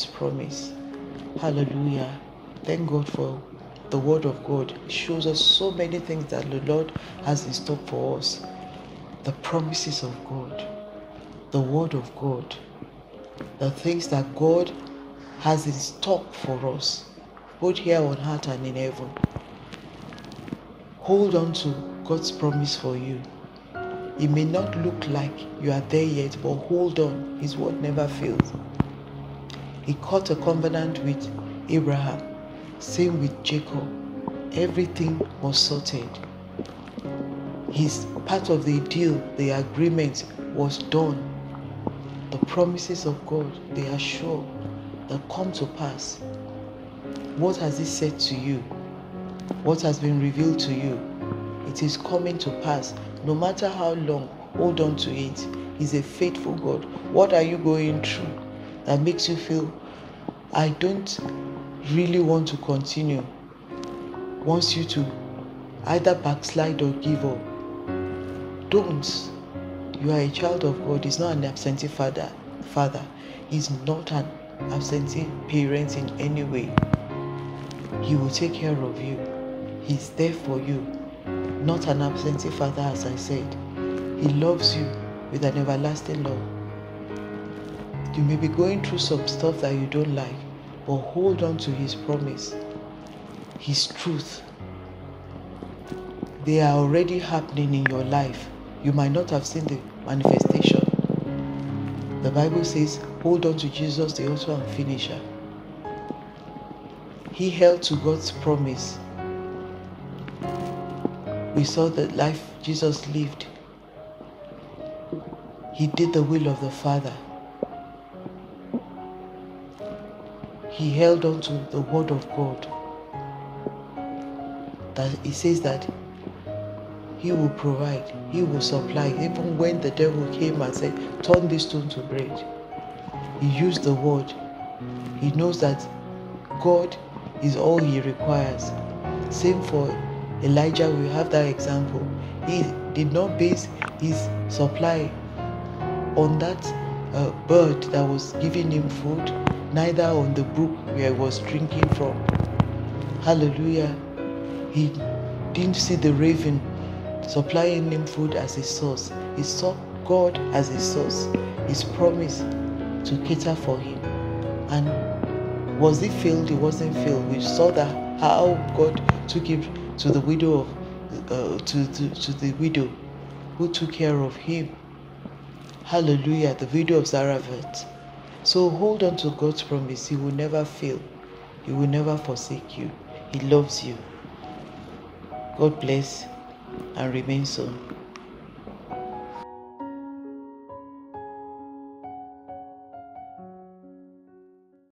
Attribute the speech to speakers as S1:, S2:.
S1: His promise. Hallelujah. Thank God for the Word of God. It shows us so many things that the Lord has in store for us. The promises of God, the Word of God, the things that God has in stock for us, both here on earth and in heaven. Hold on to God's promise for you. It may not look like you are there yet, but hold on. His word never fails. He cut a covenant with Abraham, same with Jacob. Everything was sorted. His part of the deal, the agreement was done. The promises of God, they are sure that come to pass. What has He said to you? What has been revealed to you? It is coming to pass. No matter how long, hold on to it. He's a faithful God. What are you going through that makes you feel, I don't really want to continue? Wants you to either backslide or give up. Don't. You are a child of God. He's not an absentee father. Father. He's not an absentee parent in any way. He will take care of you. He's there for you not an absentee father, as I said. He loves you with an everlasting love. You may be going through some stuff that you don't like, but hold on to His promise, His truth. They are already happening in your life. You might not have seen the manifestation. The Bible says, hold on to Jesus, the author and finisher. He held to God's promise we saw the life Jesus lived. He did the will of the Father. He held on to the word of God. That he says that he will provide, he will supply. Even when the devil came and said, Turn this stone to bread, he used the word. He knows that God is all he requires. Same for Elijah, we have that example. He did not base his supply on that uh, bird that was giving him food, neither on the brook where he was drinking from. Hallelujah. He didn't see the raven supplying him food as a source. He saw God as a source, his promise to cater for him. And was it filled? He wasn't filled. We saw that how God took him to the widow of uh, to, to, to the widow who took care of him. Hallelujah, the widow of Zarephath. So hold on to God's promise. He will never fail. He will never forsake you. He loves you. God bless and remain so.